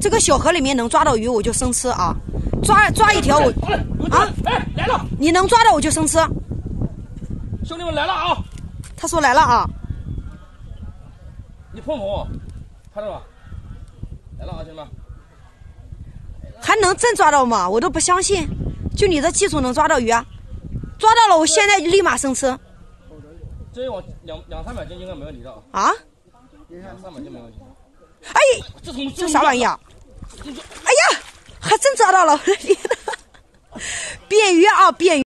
这个小河里面能抓到鱼，我就生吃啊！抓抓一条我啊！哎，来了！你能抓到我就生吃。兄弟们来了啊！他说来了啊！你碰碰，看到吧？来了啊，兄弟们！还能真抓到吗？我都不相信，就你这技术能抓到鱼啊？抓到了，我现在立马生吃。这一网两两三百斤应该没问题的啊！两三百斤没问题。哎，这什么？这啥玩意儿？哎呀，还真抓到了！我的天呐！鳊鱼啊，鳊鱼。